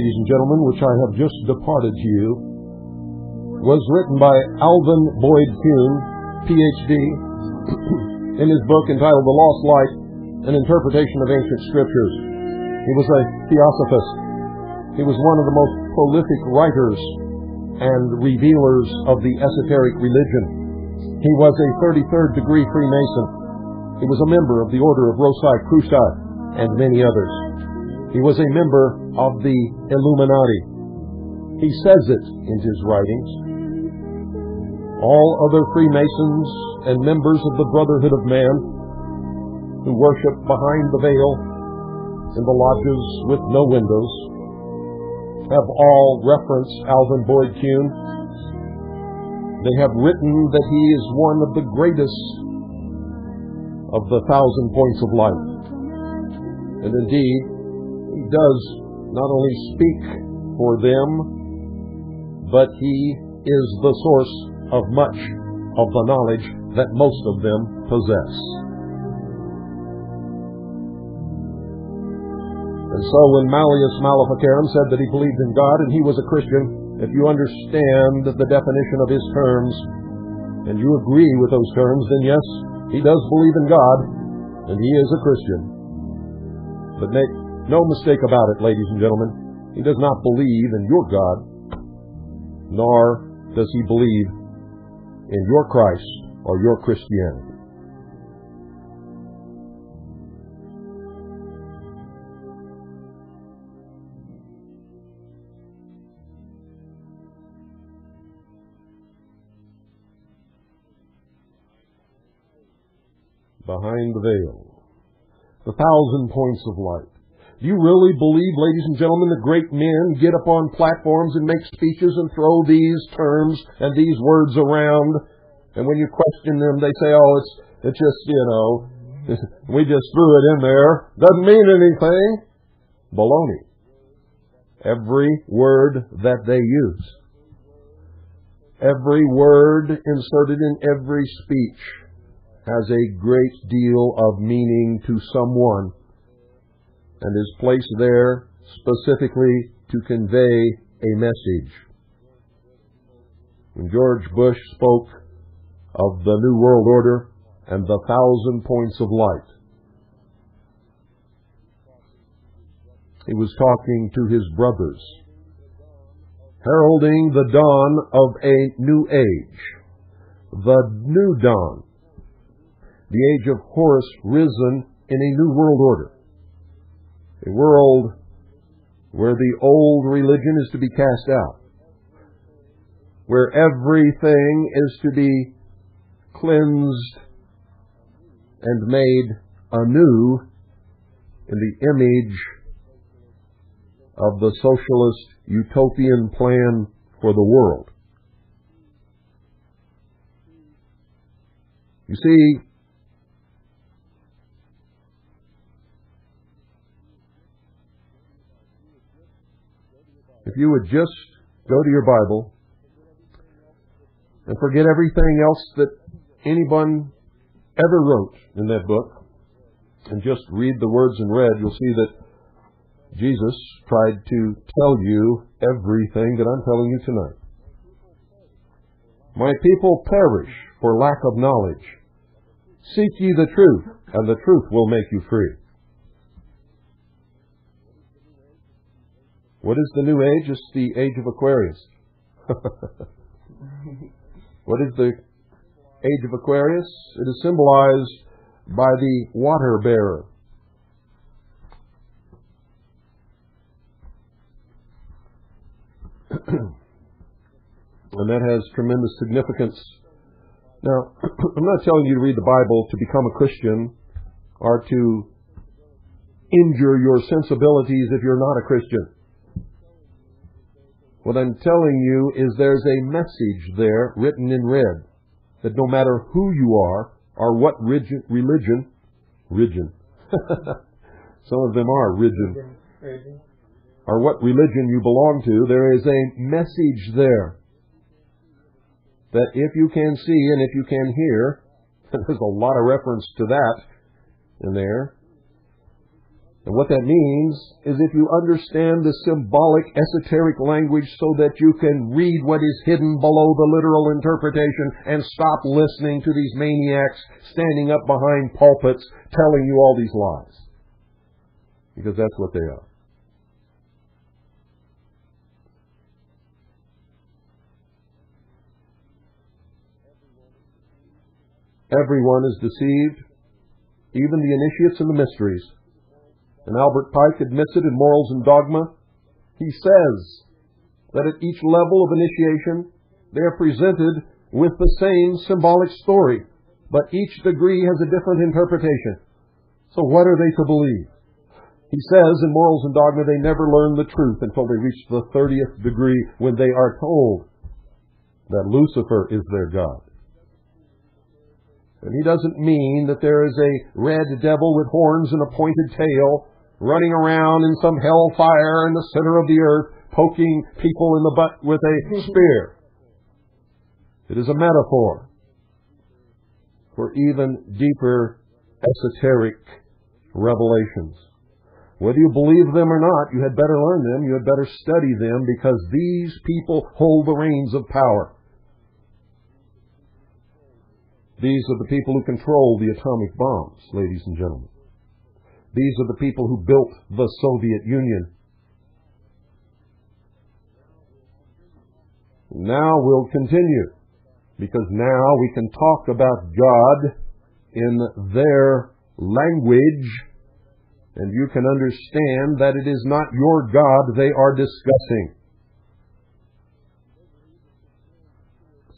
ladies and gentlemen, which I have just departed to you, was written by Alvin Boyd Kuhn, Ph.D., in his book entitled The Lost Light, An Interpretation of Ancient Scriptures. He was a theosophist. He was one of the most prolific writers and revealers of the esoteric religion. He was a 33rd degree Freemason. He was a member of the Order of Cruci and many others. He was a member of the Illuminati. He says it in his writings. All other Freemasons and members of the Brotherhood of Man who worship behind the veil in the lodges with no windows have all referenced Alvin Boyd Kuhn. They have written that he is one of the greatest of the thousand points of light. And indeed, does not only speak for them, but he is the source of much of the knowledge that most of them possess. And so when Malleus Maleficarum said that he believed in God and he was a Christian, if you understand the definition of his terms and you agree with those terms, then yes, he does believe in God and he is a Christian. But make no mistake about it, ladies and gentlemen, he does not believe in your God, nor does he believe in your Christ or your Christianity. behind the veil. The thousand points of light. Do you really believe, ladies and gentlemen, that great men get up on platforms and make speeches and throw these terms and these words around? And when you question them, they say, oh, it's, it's just, you know, we just threw it in there. Doesn't mean anything. Baloney. Every word that they use. Every word inserted in every speech has a great deal of meaning to someone and is placed there specifically to convey a message. When George Bush spoke of the New World Order and the thousand points of light, he was talking to his brothers, heralding the dawn of a new age, the new dawn, the age of Horus risen in a new world order. A world where the old religion is to be cast out. Where everything is to be cleansed and made anew in the image of the socialist utopian plan for the world. You see, you would just go to your Bible and forget everything else that anyone ever wrote in that book and just read the words in red, you'll see that Jesus tried to tell you everything that I'm telling you tonight. My people perish for lack of knowledge. Seek ye the truth, and the truth will make you free. What is the new age? It's the age of Aquarius. what is the age of Aquarius? It is symbolized by the water bearer. and that has tremendous significance. Now, I'm not telling you to read the Bible to become a Christian or to injure your sensibilities if you're not a Christian. What I'm telling you is there's a message there written in red that no matter who you are or what religion, religion, religion, some of them are religion, or what religion you belong to, there is a message there that if you can see and if you can hear, there's a lot of reference to that in there, And what that means is if you understand the symbolic, esoteric language so that you can read what is hidden below the literal interpretation and stop listening to these maniacs standing up behind pulpits telling you all these lies. Because that's what they are. Everyone is deceived, even the initiates in the mysteries and Albert Pike admits it in Morals and Dogma. He says that at each level of initiation, they are presented with the same symbolic story, but each degree has a different interpretation. So what are they to believe? He says in Morals and Dogma they never learn the truth until they reach the 30th degree when they are told that Lucifer is their God. And he doesn't mean that there is a red devil with horns and a pointed tail running around in some hellfire in the center of the earth, poking people in the butt with a spear. It is a metaphor for even deeper esoteric revelations. Whether you believe them or not, you had better learn them, you had better study them, because these people hold the reins of power. These are the people who control the atomic bombs, ladies and gentlemen. These are the people who built the Soviet Union. Now we'll continue because now we can talk about God in their language and you can understand that it is not your God they are discussing.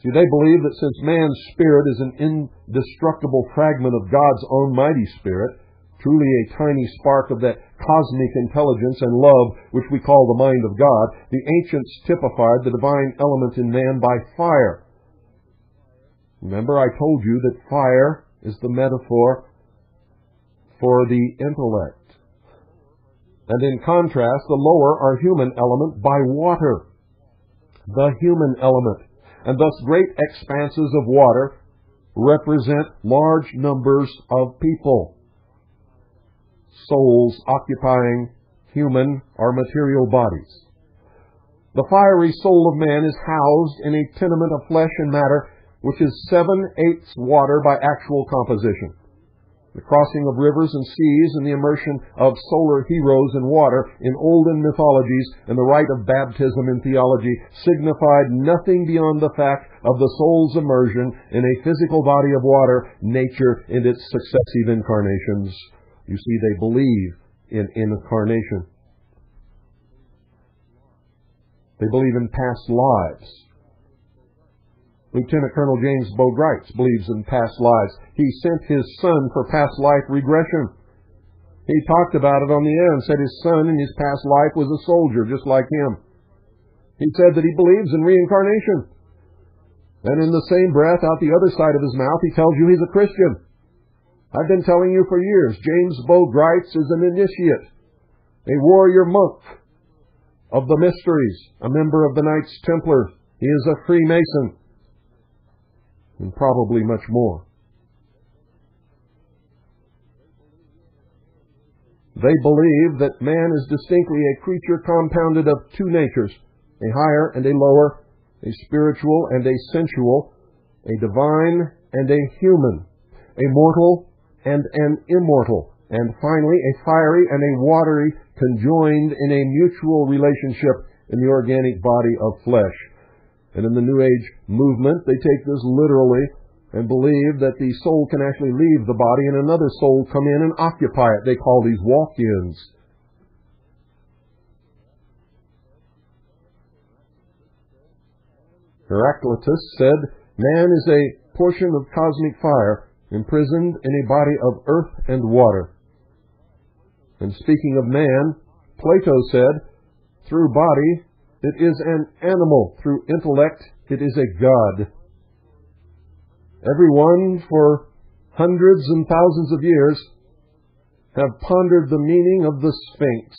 See, they believe that since man's spirit is an indestructible fragment of God's own mighty spirit, truly a tiny spark of that cosmic intelligence and love which we call the mind of God, the ancients typified the divine element in man by fire. Remember, I told you that fire is the metaphor for the intellect. And in contrast, the lower or human element by water. The human element. And thus great expanses of water represent large numbers of people souls occupying human or material bodies. The fiery soul of man is housed in a tenement of flesh and matter which is seven-eighths water by actual composition. The crossing of rivers and seas and the immersion of solar heroes in water in olden mythologies and the rite of baptism in theology signified nothing beyond the fact of the soul's immersion in a physical body of water, nature in its successive incarnations. You see, they believe in incarnation. They believe in past lives. Lieutenant Colonel James Bo Gritz believes in past lives. He sent his son for past life regression. He talked about it on the air and said his son in his past life was a soldier just like him. He said that he believes in reincarnation. And in the same breath, out the other side of his mouth, he tells you he's a Christian. I've been telling you for years, James Bo Gritz is an initiate, a warrior monk of the mysteries, a member of the Knights Templar. He is a Freemason, and probably much more. They believe that man is distinctly a creature compounded of two natures, a higher and a lower, a spiritual and a sensual, a divine and a human, a mortal and an immortal, and finally a fiery and a watery conjoined in a mutual relationship in the organic body of flesh. And in the New Age movement, they take this literally and believe that the soul can actually leave the body and another soul come in and occupy it. They call these walk-ins. Heraclitus said, Man is a portion of cosmic fire imprisoned in a body of earth and water. And speaking of man, Plato said, through body it is an animal, through intellect it is a god. Everyone for hundreds and thousands of years have pondered the meaning of the Sphinx,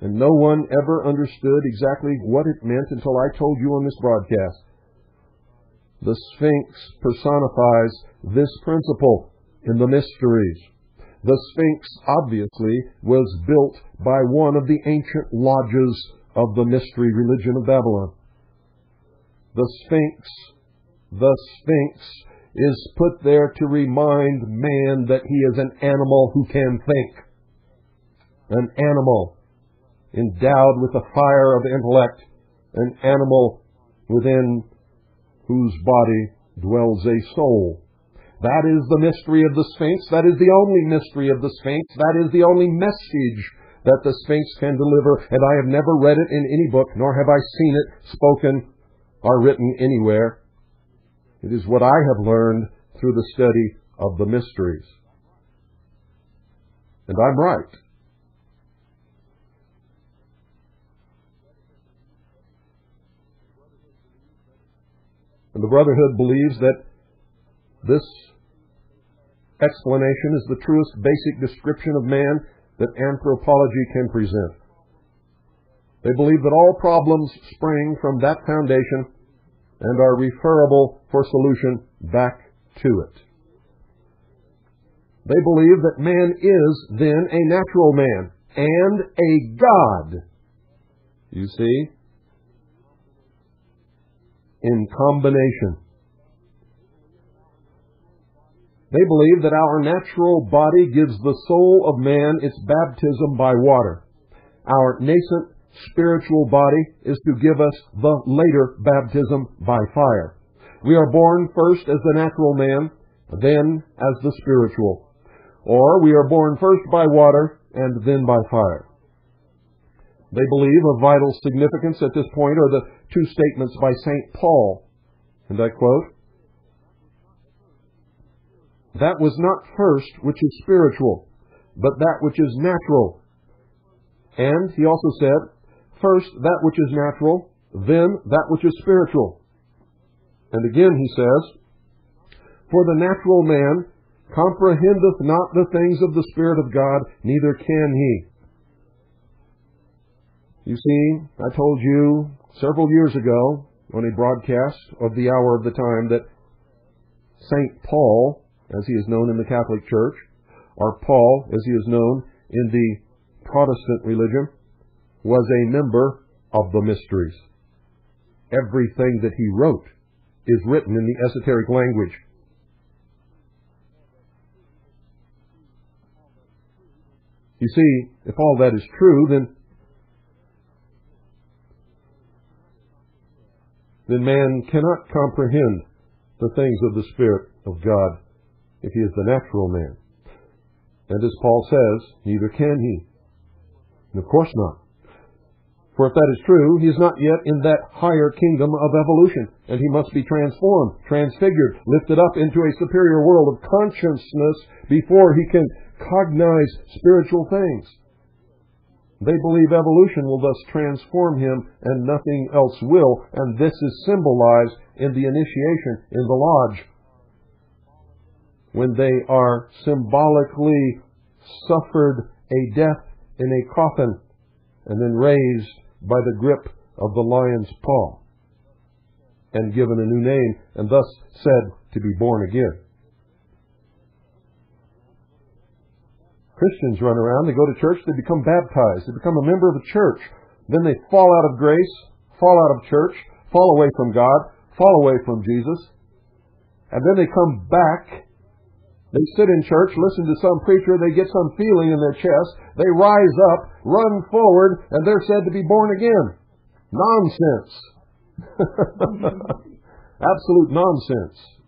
and no one ever understood exactly what it meant until I told you on this broadcast. The Sphinx personifies this principle in the mysteries. The Sphinx obviously was built by one of the ancient lodges of the mystery religion of Babylon. The Sphinx, the Sphinx is put there to remind man that he is an animal who can think. An animal endowed with the fire of intellect, an animal within whose body dwells a soul. That is the mystery of the Sphinx. That is the only mystery of the Sphinx. That is the only message that the Sphinx can deliver. And I have never read it in any book, nor have I seen it spoken or written anywhere. It is what I have learned through the study of the mysteries. And I'm right. And the Brotherhood believes that this explanation is the truest basic description of man that anthropology can present. They believe that all problems spring from that foundation and are referable for solution back to it. They believe that man is then a natural man and a God. You see? In combination. They believe that our natural body gives the soul of man its baptism by water. Our nascent spiritual body is to give us the later baptism by fire. We are born first as the natural man, then as the spiritual. Or we are born first by water and then by fire. They believe of vital significance at this point are the two statements by St. Paul. And I quote, That was not first which is spiritual, but that which is natural. And he also said, First that which is natural, then that which is spiritual. And again he says, For the natural man comprehendeth not the things of the Spirit of God, neither can he. You see, I told you several years ago on a broadcast of the hour of the time that St. Paul, as he is known in the Catholic Church, or Paul, as he is known in the Protestant religion, was a member of the mysteries. Everything that he wrote is written in the esoteric language. You see, if all that is true, then then man cannot comprehend the things of the Spirit of God if he is the natural man. And as Paul says, neither can he. And of course not. For if that is true, he is not yet in that higher kingdom of evolution, and he must be transformed, transfigured, lifted up into a superior world of consciousness before he can cognize spiritual things. They believe evolution will thus transform him and nothing else will, and this is symbolized in the initiation in the lodge. When they are symbolically suffered a death in a coffin and then raised by the grip of the lion's paw, and given a new name, and thus said to be born again. Christians run around, they go to church, they become baptized, they become a member of a church. Then they fall out of grace, fall out of church, fall away from God, fall away from Jesus. And then they come back. They sit in church, listen to some preacher, they get some feeling in their chest, they rise up, run forward, and they're said to be born again. Nonsense. Absolute nonsense.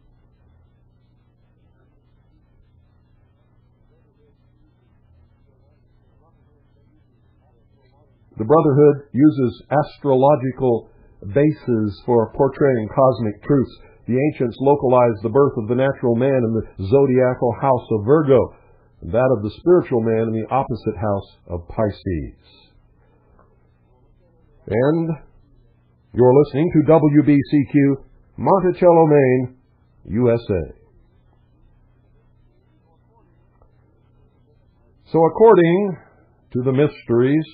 The Brotherhood uses astrological bases for portraying cosmic truths. The ancients localized the birth of the natural man in the zodiacal house of Virgo and that of the spiritual man in the opposite house of Pisces. And you're listening to WBCQ, Monticello, Maine, USA. So according to the mysteries,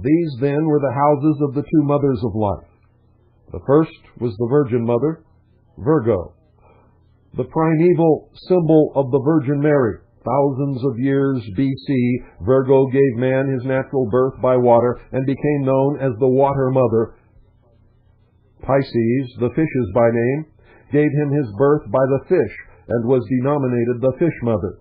these then were the houses of the two mothers of life. The first was the Virgin Mother, Virgo, the primeval symbol of the Virgin Mary, thousands of years BC, Virgo gave man his natural birth by water and became known as the water mother. Pisces, the fishes by name, gave him his birth by the fish and was denominated the fish mother.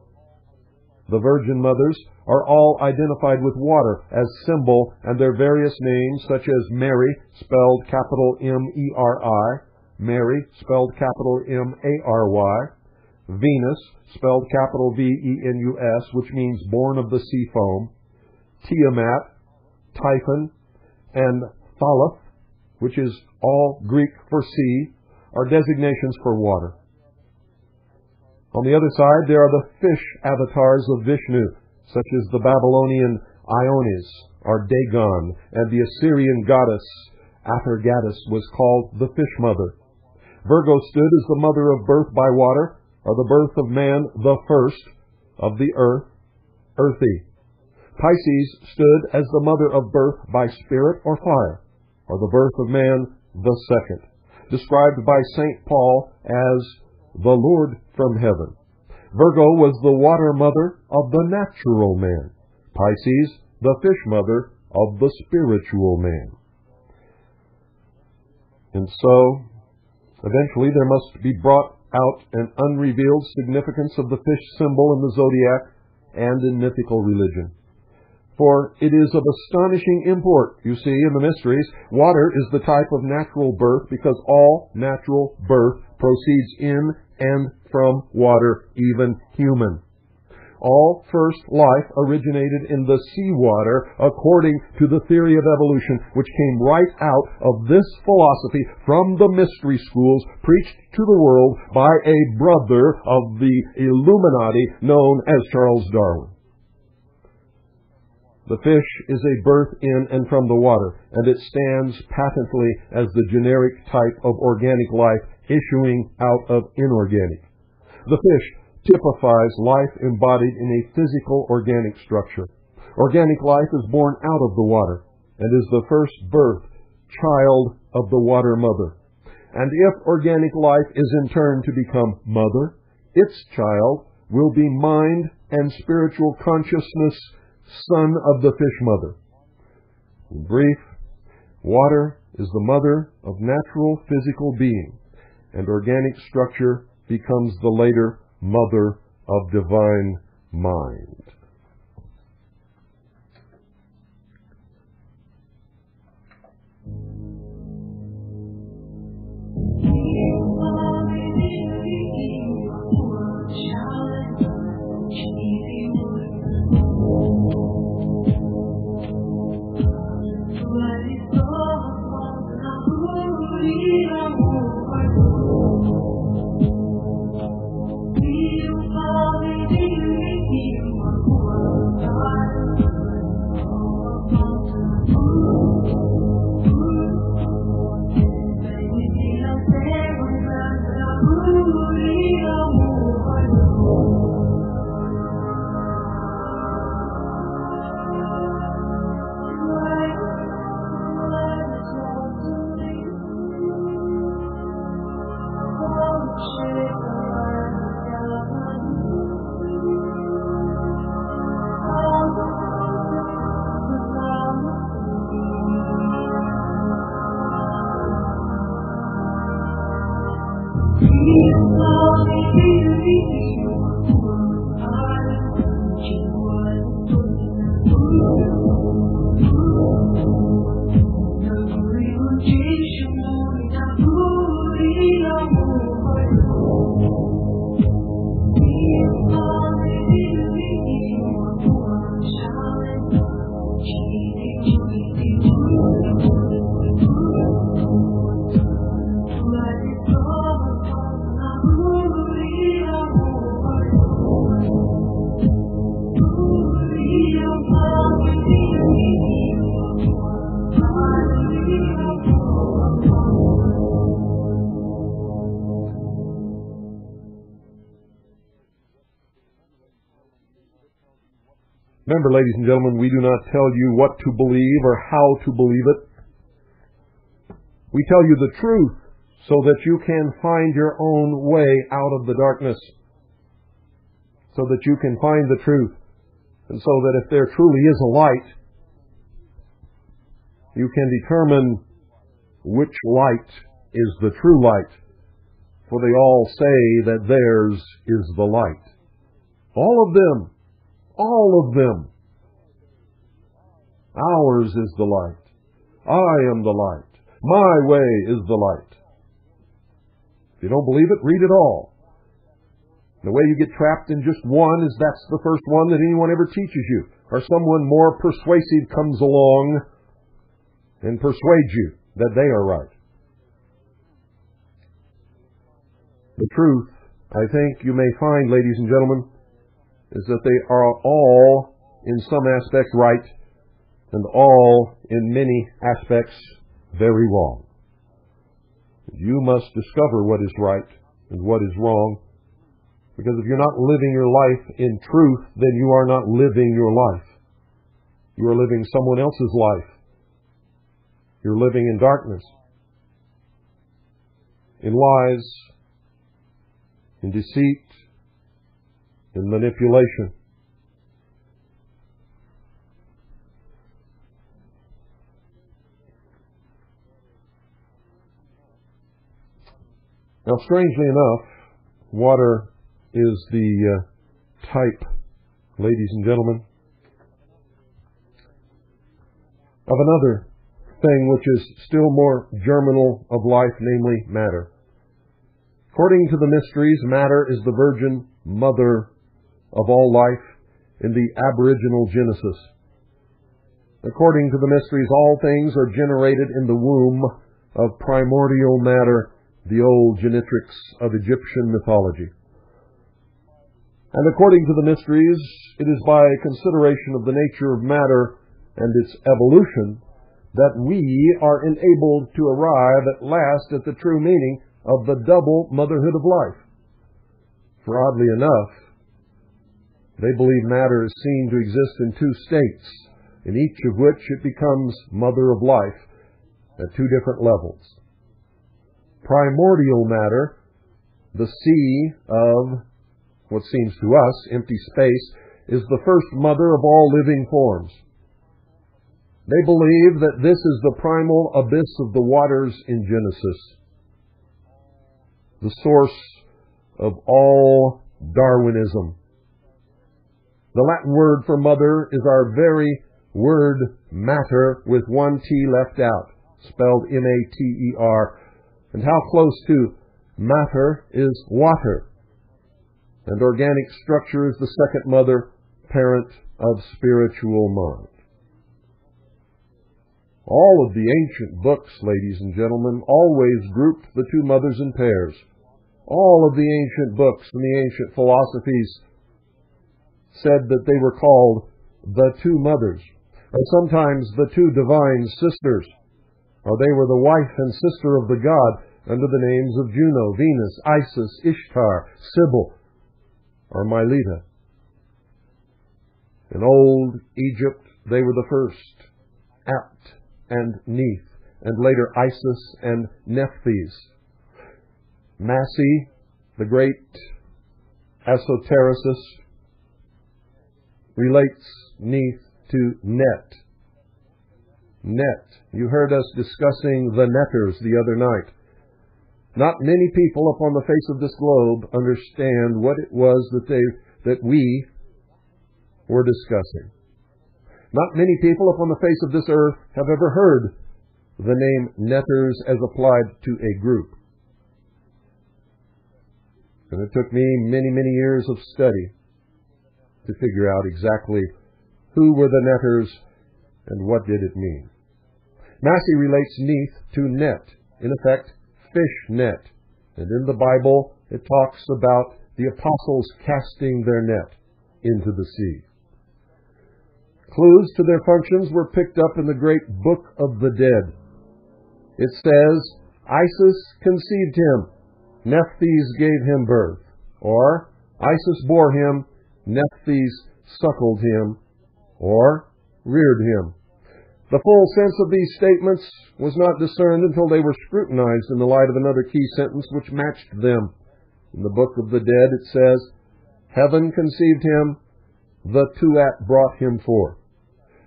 The virgin mothers are all identified with water as symbol and their various names such as Mary, spelled capital M-E-R-I, Mary, spelled capital M-A-R-Y, Venus, spelled capital V-E-N-U-S, which means born of the sea foam, Tiamat, Typhon, and Thalath, which is all Greek for sea, are designations for water. On the other side, there are the fish avatars of Vishnu, such as the Babylonian Oannes, or Dagon, and the Assyrian goddess Atargatis was called the fish mother. Virgo stood as the mother of birth by water, or the birth of man, the first, of the earth, earthy. Pisces stood as the mother of birth by spirit or fire, or the birth of man, the second, described by St. Paul as the Lord from heaven. Virgo was the water mother of the natural man. Pisces, the fish mother of the spiritual man. And so, eventually there must be brought out an unrevealed significance of the fish symbol in the zodiac and in mythical religion. For it is of astonishing import, you see, in the mysteries. Water is the type of natural birth because all natural birth proceeds in and from water, even human. All first life originated in the seawater according to the theory of evolution, which came right out of this philosophy from the mystery schools preached to the world by a brother of the Illuminati known as Charles Darwin. The fish is a birth in and from the water, and it stands patently as the generic type of organic life issuing out of inorganic. The fish typifies life embodied in a physical organic structure. Organic life is born out of the water and is the first birth child of the water mother. And if organic life is in turn to become mother, its child will be mind and spiritual consciousness son of the fish mother. In brief, water is the mother of natural physical being and organic structure becomes the later mother of divine mind. Jesus. Remember, ladies and gentlemen, we do not tell you what to believe or how to believe it. We tell you the truth so that you can find your own way out of the darkness. so that you can find the truth, and so that if there truly is a light, you can determine which light is the true light. For they all say that theirs is the light. All of them. All of them. Ours is the light. I am the light. My way is the light. If you don't believe it, read it all. The way you get trapped in just one is that's the first one that anyone ever teaches you. Or someone more persuasive comes along and persuades you that they are right. The truth, I think you may find, ladies and gentlemen, is that they are all in some aspects right and all in many aspects very wrong. You must discover what is right and what is wrong because if you're not living your life in truth, then you are not living your life. You are living someone else's life. You're living in darkness, in lies, in deceit, in manipulation. Now, strangely enough, water is the uh, type, ladies and gentlemen, of another thing which is still more germinal of life, namely matter. According to the mysteries, matter is the virgin mother of all life in the aboriginal Genesis. According to the mysteries, all things are generated in the womb of primordial matter, the old genetrix of Egyptian mythology. And according to the mysteries, it is by consideration of the nature of matter and its evolution that we are enabled to arrive at last at the true meaning of the double motherhood of life. For oddly enough, they believe matter is seen to exist in two states, in each of which it becomes mother of life at two different levels. Primordial matter, the sea of what seems to us empty space, is the first mother of all living forms. They believe that this is the primal abyss of the waters in Genesis, the source of all Darwinism. The Latin word for mother is our very word matter with one T left out, spelled M-A-T-E-R. And how close to matter is water. And organic structure is the second mother, parent of spiritual mind. All of the ancient books, ladies and gentlemen, always grouped the two mothers in pairs. All of the ancient books and the ancient philosophies said that they were called the two mothers, or sometimes the two divine sisters, or they were the wife and sister of the god under the names of Juno, Venus, Isis, Ishtar, Cybele, or Mylitta. In old Egypt, they were the first, Apt and Neith, and later Isis and Nephthys. Massey, the great esotericist, relates Neith to net. Net. You heard us discussing the netters the other night. Not many people upon the face of this globe understand what it was that they that we were discussing. Not many people upon the face of this earth have ever heard the name netters as applied to a group. And it took me many, many years of study to figure out exactly who were the netters and what did it mean. Massey relates Neith to net, in effect, fish net. And in the Bible, it talks about the apostles casting their net into the sea. Clues to their functions were picked up in the great Book of the Dead. It says, Isis conceived him, Nephthys gave him birth. Or, Isis bore him, Nephthys suckled him, or reared him. The full sense of these statements was not discerned until they were scrutinized in the light of another key sentence which matched them. In the Book of the Dead it says, Heaven conceived him, the Tuat brought him forth.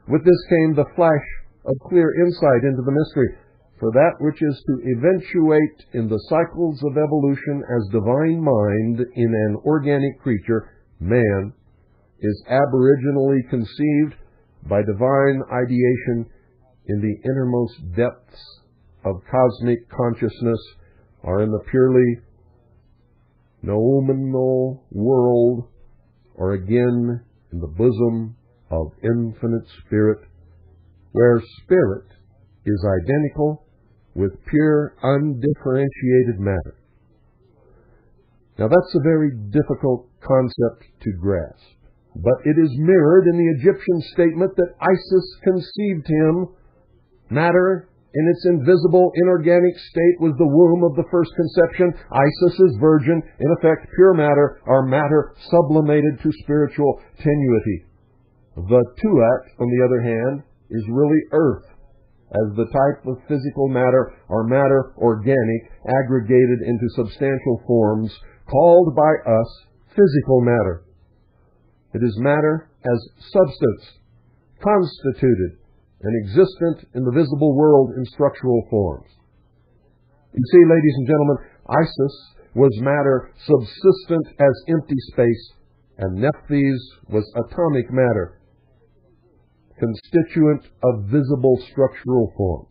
With this came the flash of clear insight into the mystery, for that which is to eventuate in the cycles of evolution as divine mind in an organic creature, man, is aboriginally conceived by divine ideation in the innermost depths of cosmic consciousness or in the purely noumenal world or again in the bosom of infinite spirit where spirit is identical with pure undifferentiated matter. Now that's a very difficult concept to grasp. But it is mirrored in the Egyptian statement that Isis conceived him. Matter in its invisible inorganic state was the womb of the first conception. Isis is virgin, in effect pure matter, or matter sublimated to spiritual tenuity. The Tuat, on the other hand, is really earth, as the type of physical matter or matter organic aggregated into substantial forms, called by us physical matter. It is matter as substance, constituted and existent in the visible world in structural forms. You see, ladies and gentlemen, Isis was matter subsistent as empty space, and Nephthys was atomic matter, constituent of visible structural forms.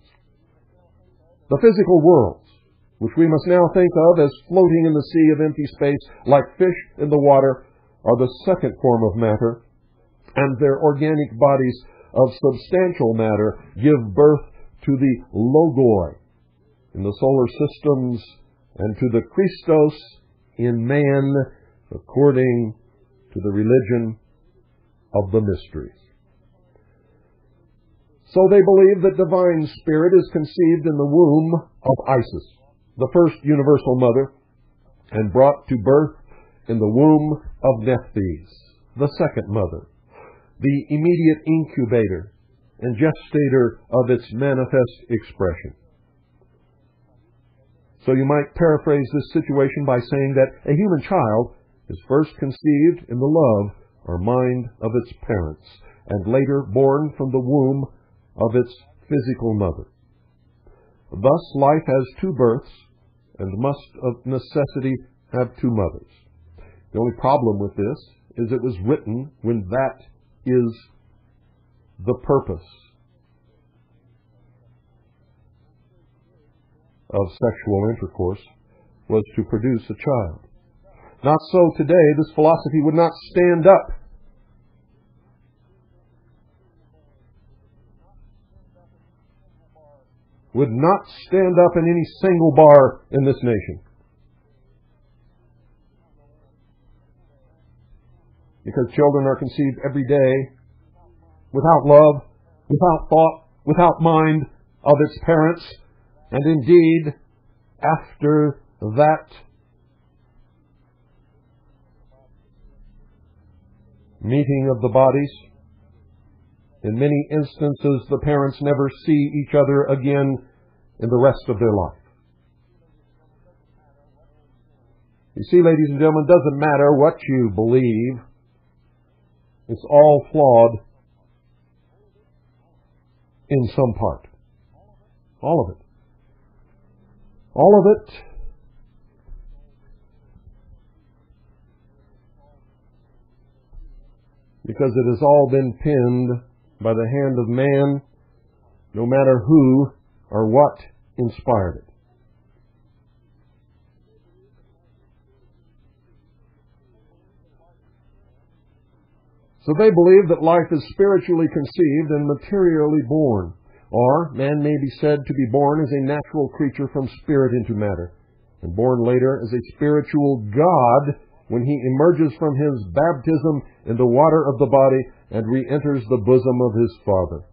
The physical worlds, which we must now think of as floating in the sea of empty space like fish in the water, are the second form of matter, and their organic bodies of substantial matter give birth to the logoi in the solar systems and to the Christos in man according to the religion of the mysteries. So they believe that divine spirit is conceived in the womb of Isis, the first universal mother, and brought to birth in the womb of Nephthys, the second mother, the immediate incubator and gestator of its manifest expression. So you might paraphrase this situation by saying that a human child is first conceived in the love or mind of its parents, and later born from the womb of its physical mother. Thus life has two births, and must of necessity have two mothers. The only problem with this is it was written when that is the purpose of sexual intercourse was to produce a child. Not so today. This philosophy would not stand up. Would not stand up in any single bar in this nation. Because children are conceived every day without love, without thought, without mind of its parents, and indeed, after that meeting of the bodies, in many instances the parents never see each other again in the rest of their life. You see, ladies and gentlemen, it doesn't matter what you believe it's all flawed in some part. All of it. All of it because it has all been pinned by the hand of man, no matter who or what inspired it. So they believe that life is spiritually conceived and materially born. Or, man may be said to be born as a natural creature from spirit into matter, and born later as a spiritual God when he emerges from his baptism in the water of the body and re-enters the bosom of his Father.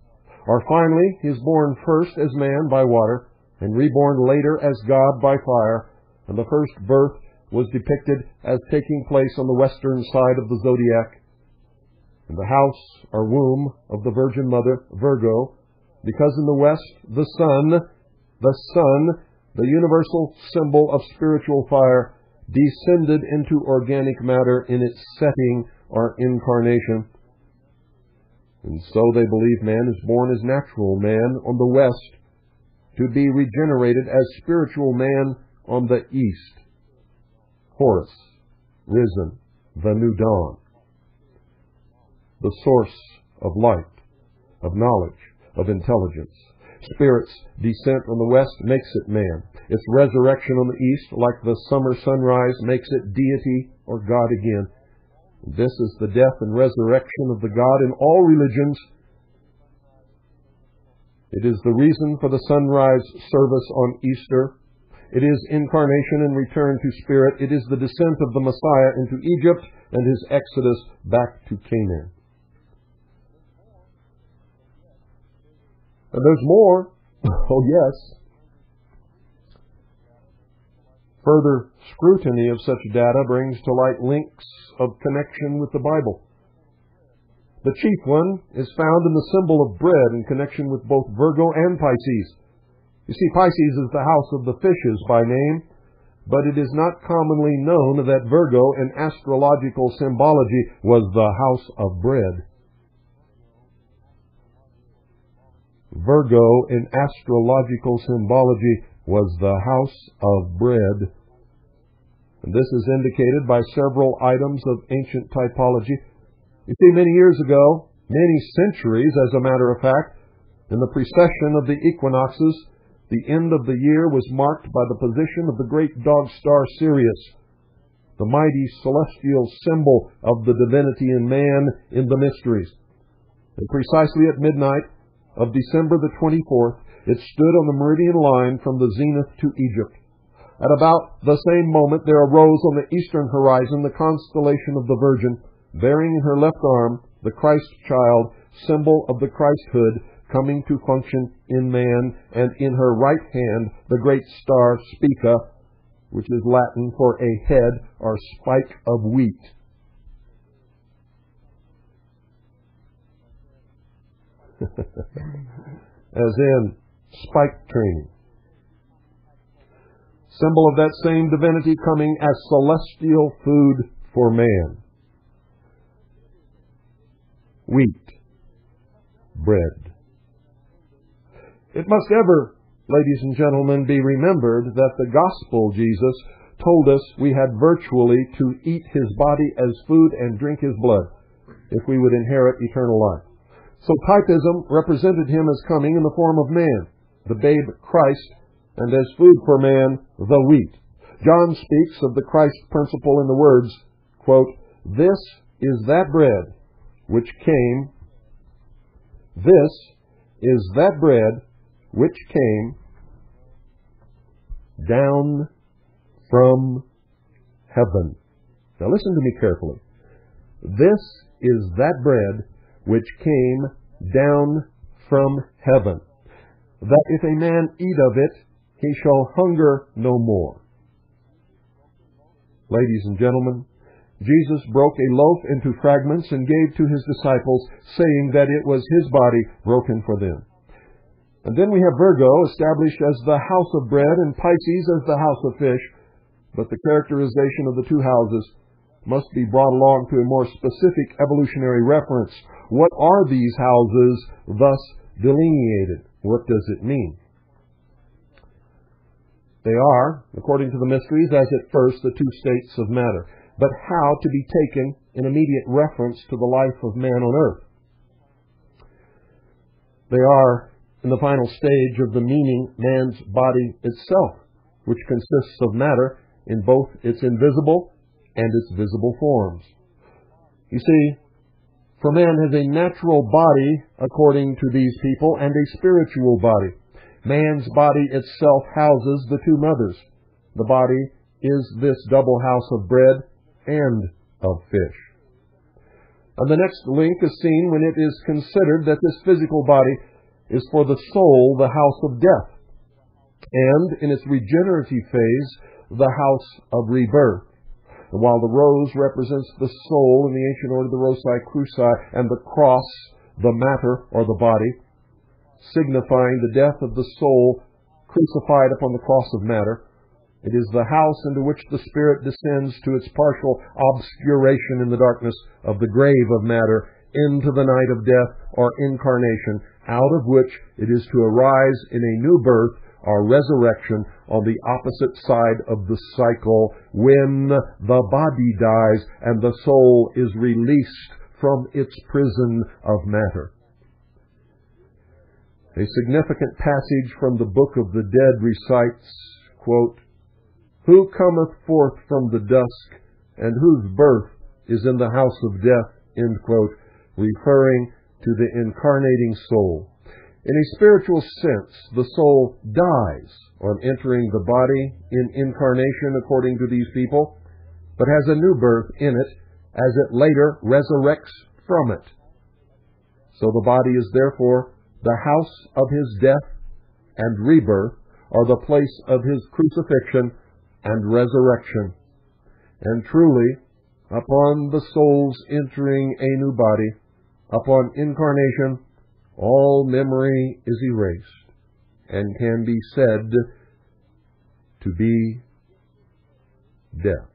Or finally, he is born first as man by water, and reborn later as God by fire, and the first birth was depicted as taking place on the western side of the zodiac the house or womb of the Virgin Mother, Virgo, because in the west the sun, the sun, the universal symbol of spiritual fire, descended into organic matter in its setting or incarnation. And so they believe man is born as natural man on the west, to be regenerated as spiritual man on the east. Horus, risen, the new dawn. The source of light, of knowledge, of intelligence. Spirit's descent on the west makes it man. Its resurrection on the east, like the summer sunrise, makes it deity or God again. This is the death and resurrection of the God in all religions. It is the reason for the sunrise service on Easter. It is incarnation and return to spirit. It is the descent of the Messiah into Egypt and his exodus back to Canaan. And there's more. Oh, yes. Further scrutiny of such data brings to light links of connection with the Bible. The chief one is found in the symbol of bread in connection with both Virgo and Pisces. You see, Pisces is the house of the fishes by name, but it is not commonly known that Virgo in astrological symbology was the house of bread. Virgo in astrological symbology was the house of bread. And this is indicated by several items of ancient typology. You see, many years ago, many centuries as a matter of fact, in the precession of the equinoxes, the end of the year was marked by the position of the great dog star Sirius, the mighty celestial symbol of the divinity in man in the mysteries. And precisely at midnight of December the 24th, it stood on the meridian line from the zenith to Egypt. At about the same moment there arose on the eastern horizon the constellation of the Virgin, bearing in her left arm the Christ child, symbol of the Christhood, coming to function in man, and in her right hand the great star Spica, which is Latin for a head or spike of wheat. As in spike training symbol of that same divinity coming as celestial food for man. Wheat, bread. It must ever, ladies and gentlemen, be remembered that the gospel Jesus told us we had virtually to eat his body as food and drink his blood if we would inherit eternal life. So typism represented him as coming in the form of man, the babe Christ, and as food for man, the wheat. John speaks of the Christ principle in the words, quote, This is that bread which came, this is that bread which came down from heaven. Now listen to me carefully. This is that bread which came down from heaven, that if a man eat of it, he shall hunger no more. Ladies and gentlemen, Jesus broke a loaf into fragments and gave to his disciples, saying that it was his body broken for them. And then we have Virgo established as the house of bread and Pisces as the house of fish, but the characterization of the two houses must be brought along to a more specific evolutionary reference. What are these houses thus delineated? What does it mean? They are, according to the mysteries, as at first the two states of matter, but how to be taken in immediate reference to the life of man on earth. They are, in the final stage of the meaning, man's body itself, which consists of matter in both its invisible and its visible forms. You see, for man has a natural body, according to these people, and a spiritual body. Man's body itself houses the two mothers. The body is this double house of bread and of fish. And the next link is seen when it is considered that this physical body is for the soul the house of death, and in its regenerative phase, the house of rebirth. And while the rose represents the soul in the ancient order, the Rosae Cruci, and the cross, the matter or the body, signifying the death of the soul crucified upon the cross of matter, It is the house into which the Spirit descends to its partial obscuration in the darkness of the grave of matter into the night of death or incarnation, out of which it is to arise in a new birth or resurrection on the opposite side of the cycle when the body dies and the soul is released from its prison of matter. A significant passage from the Book of the Dead recites, quote, Who cometh forth from the dusk, and whose birth is in the house of death, end quote, referring to the incarnating soul. In a spiritual sense, the soul dies on entering the body in incarnation according to these people, but has a new birth in it as it later resurrects from it. So the body is therefore the house of his death and rebirth, or the place of his crucifixion and resurrection. And truly, upon the soul's entering a new body, upon incarnation, all memory is erased and can be said to be death.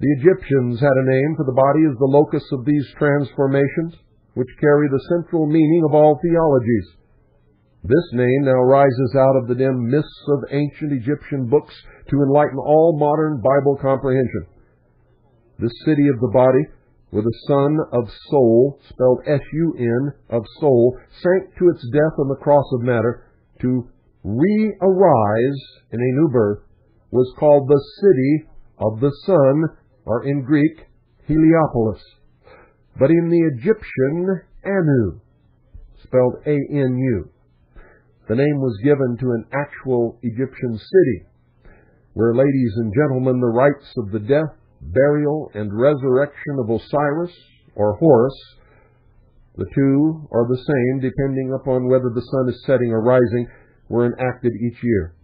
The Egyptians had a name for the body as the locus of these transformations, which carry the central meaning of all theologies. This name now rises out of the dim mists of ancient Egyptian books to enlighten all modern Bible comprehension. This city of the body, where the Sun of Soul, spelled S-U-N, of soul, sank to its death on the cross of matter to re-arise in a new birth, was called the city of the sun, or in Greek, Heliopolis, but in the Egyptian, Anu, spelled A-N-U. The name was given to an actual Egyptian city, where, ladies and gentlemen, the rites of the death, burial, and resurrection of Osiris or Horus, the two are the same depending upon whether the sun is setting or rising, were enacted each year.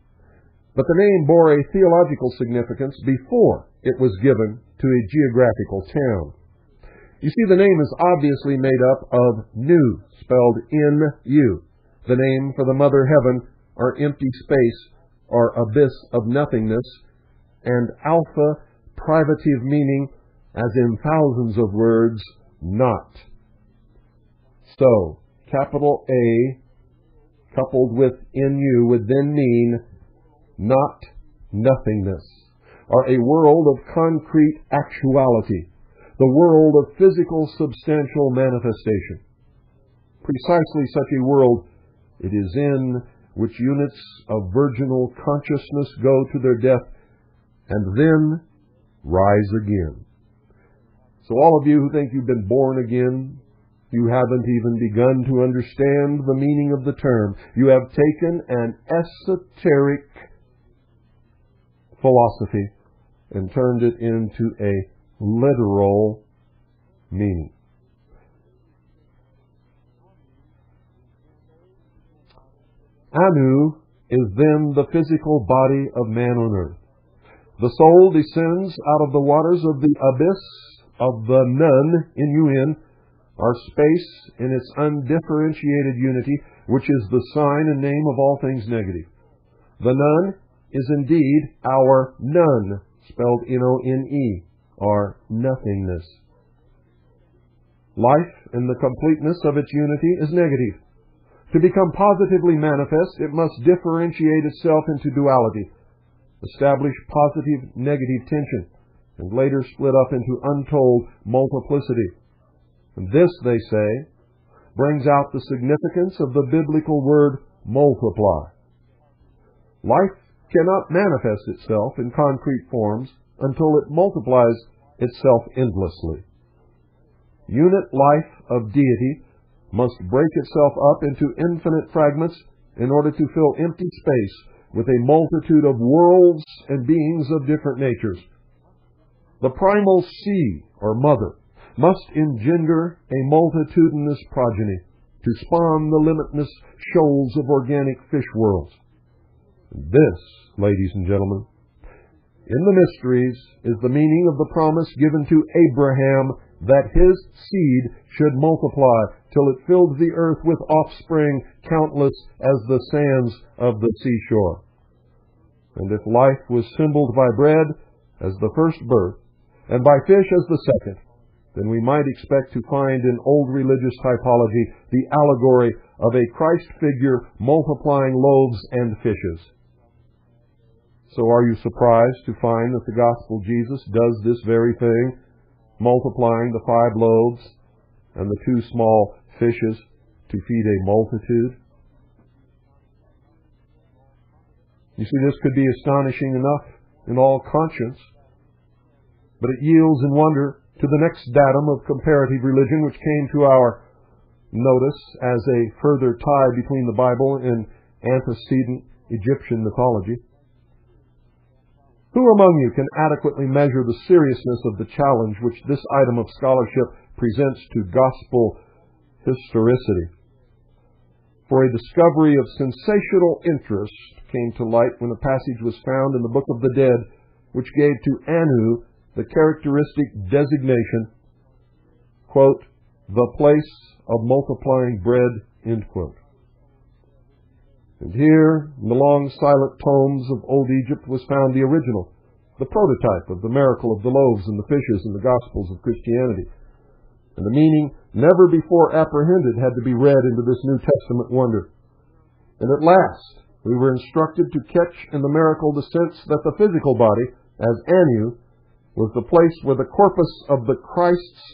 But the name bore a theological significance before it was given to a geographical town. You see, the name is obviously made up of Nu, spelled N-U, the name for the mother heaven, or empty space, or abyss of nothingness, and alpha, privative meaning, as in thousands of words, not. So, capital A coupled with NU would then mean not nothingness or a world of concrete actuality, the world of physical substantial manifestation. Precisely such a world it is in which units of virginal consciousness go to their death and then rise again. So all of you who think you've been born again, you haven't even begun to understand the meaning of the term. You have taken an esoteric philosophy and turned it into a literal meaning. Anu is then the physical body of man on earth. The soul descends out of the waters of the abyss of the Nun, N-U-N, our space in its undifferentiated unity, which is the sign and name of all things negative. The Nun is indeed our none, spelled N-O-N-E, our nothingness. Life in the completeness of its unity is negative. To become positively manifest, it must differentiate itself into duality, establish positive negative tension, and later split up into untold multiplicity. And this, they say, brings out the significance of the biblical word multiply. Life cannot manifest itself in concrete forms until it multiplies itself endlessly. Unit life of deity must break itself up into infinite fragments in order to fill empty space with a multitude of worlds and beings of different natures. The primal sea, or mother, must engender a multitudinous progeny to spawn the limitless shoals of organic fish worlds. This, ladies and gentlemen, in the mysteries is the meaning of the promise given to Abraham that his seed should multiply till it filled the earth with offspring countless as the sands of the seashore. And if life was symboled by bread as the first birth, and by fish as the second, then we might expect to find in old religious typology the allegory of a Christ figure multiplying loaves and fishes. So are you surprised to find that the gospel Jesus does this very thing, multiplying the five loaves and the two small fishes to feed a multitude? You see, this could be astonishing enough in all conscience, but it yields in wonder to the next datum of comparative religion which came to our notice as a further tie between the Bible and antecedent Egyptian mythology. Who among you can adequately measure the seriousness of the challenge which this item of scholarship presents to gospel historicity? For a discovery of sensational interest came to light when a passage was found in the Book of the Dead which gave to Anu the characteristic designation, quote, the place of multiplying bread, end quote. And here, in the long silent tomes of Old Egypt, was found the original, the prototype of the miracle of the loaves and the fishes in the Gospels of Christianity. And the meaning, never before apprehended, had to be read into this New Testament wonder. And at last, we were instructed to catch in the miracle the sense that the physical body, as Anu, was the place where the corpus of the Christ's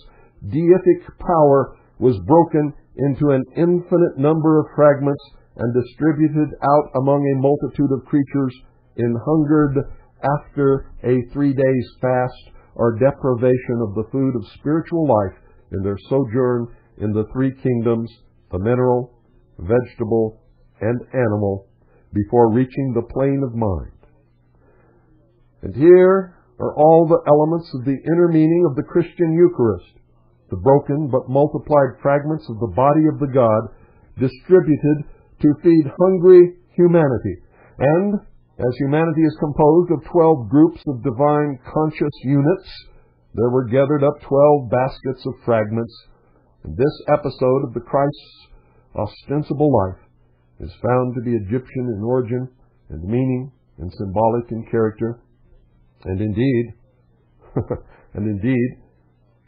deific power was broken into an infinite number of fragments and distributed out among a multitude of creatures in hungered after a three days fast or deprivation of the food of spiritual life in their sojourn in the three kingdoms, the mineral, vegetable, and animal, before reaching the plane of mind. And here are all the elements of the inner meaning of the Christian Eucharist, the broken but multiplied fragments of the body of the God distributed to feed hungry humanity. And as humanity is composed of 12 groups of divine conscious units, there were gathered up 12 baskets of fragments. And this episode of the Christ's ostensible life is found to be Egyptian in origin and meaning and symbolic in character and indeed, and indeed,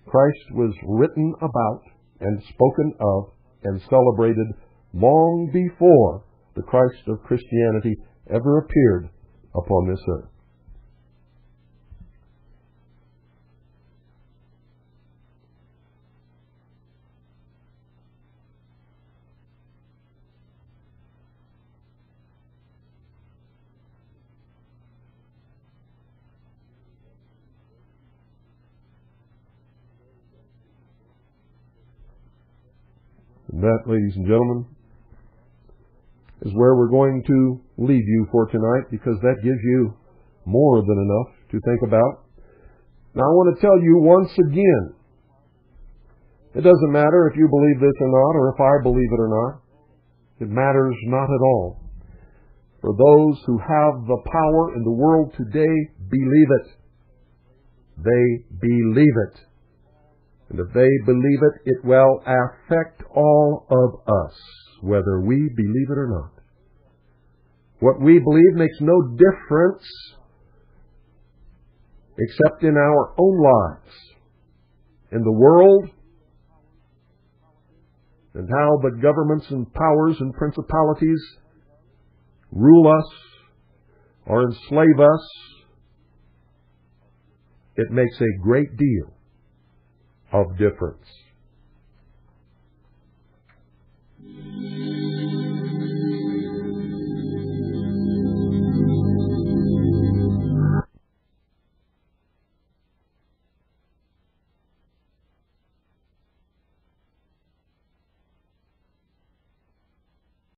Christ was written about and spoken of and celebrated long before the Christ of Christianity ever appeared upon this earth. That, ladies and gentlemen, is where we're going to leave you for tonight because that gives you more than enough to think about. Now, I want to tell you once again it doesn't matter if you believe this or not, or if I believe it or not. It matters not at all. For those who have the power in the world today, believe it. They believe it. And if they believe it, it will affect all of us, whether we believe it or not. What we believe makes no difference except in our own lives, in the world, and how the governments and powers and principalities rule us or enslave us. It makes a great deal of difference.